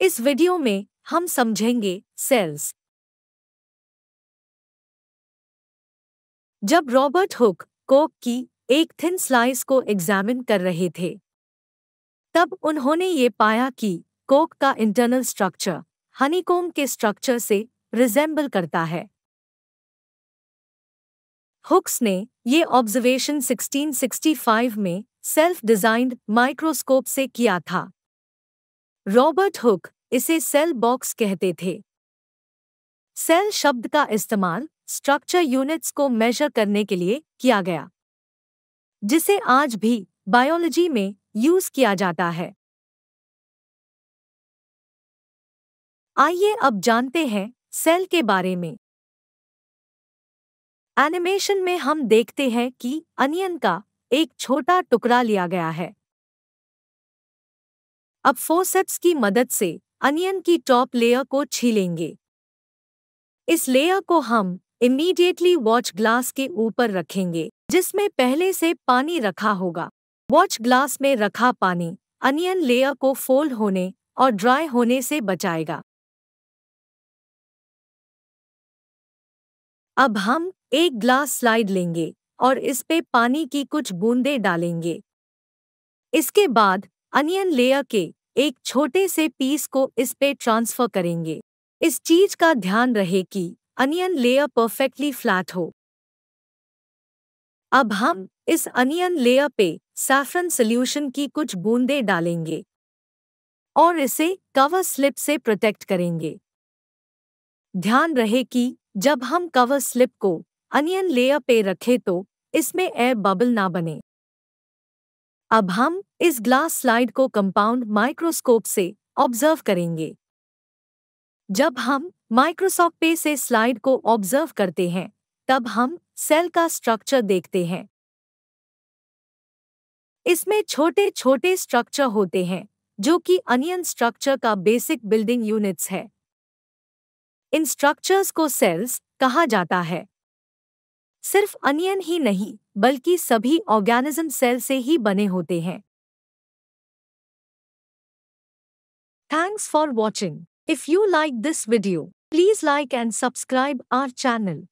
इस वीडियो में हम समझेंगे सेल्स। जब रॉबर्ट हुक कोक की एक थिन स्लाइस को एग्जामिन कर रहे थे, तब उन्होंने ये पाया कि कोक का इंटरनल स्ट्रक्चर, हनीकोम के स्ट्रक्चर से रिजेंबल करता है। हुक्स ने ये ऑब्जर्वेशन 1665 में सेल्फ डिजाइंड माइक्रोस्कोप से किया था। रॉबर्ट हुक इसे सेल बॉक्स कहते थे। सेल शब्द का इस्तेमाल स्ट्रक्चर यूनिट्स को मेजर करने के लिए किया गया, जिसे आज भी बायोलॉजी में यूज़ किया जाता है। आइए अब जानते हैं सेल के बारे में। एनिमेशन में हम देखते हैं कि अनियन का एक छोटा टुकड़ा लिया गया है। अब फोसेप्स की मदद से अनियन की टॉप लेयर को छीलेंगे। इस लेयर को हम इमीडिएटली वॉच ग्लास के ऊपर रखेंगे, जिसमें पहले से पानी रखा होगा। वॉच ग्लास में रखा पानी अनियन लेयर को फोल्ड होने और ड्राई होने से बचाएगा। अब हम एक ग्लास स्लाइड लेंगे और इस पे पानी की कुछ बूंदें डालेंगे। इसके बाद अनियन लेयर के एक छोटे से पीस को इस पे ट्रांसफ़र करेंगे। इस चीज़ का ध्यान रहे कि अनियन लेयर परफेक्टली फ्लैट हो। अब हम इस अनियन लेयर पे सैफरन सोल्यूशन की कुछ बूंदें डालेंगे और इसे कवर स्लिप से प्रोटेक्ट करेंगे। ध्यान रहे कि जब हम कवर स्लिप को अनियन लेयर पे रखें तो इसमें एयर बबल ना बने। अब हम इस ग्लास स्लाइड को कंपाउंड माइक्रोस्कोप से ऑब्ज़र्व करेंगे। जब हम माइक्रोसॉफ्ट पे से स्लाइड को ऑब्ज़र्व करते हैं, तब हम सेल का स्ट्रक्चर देखते हैं। इसमें छोटे छोटे स्ट्रक्चर होते हैं, जो कि अनियन स्ट्रक्चर का बेसिक बिल्डिंग यूनिट्स है। इन स्ट्रक्चर्स को सेल्स कहा जाता है। सिर्फ़ अनियन ही नहीं, बल्कि सभी ऑर्गेनिज्म सेल से ही बने होते हैं। Thanks for watching. If you like this video, please like and subscribe our channel.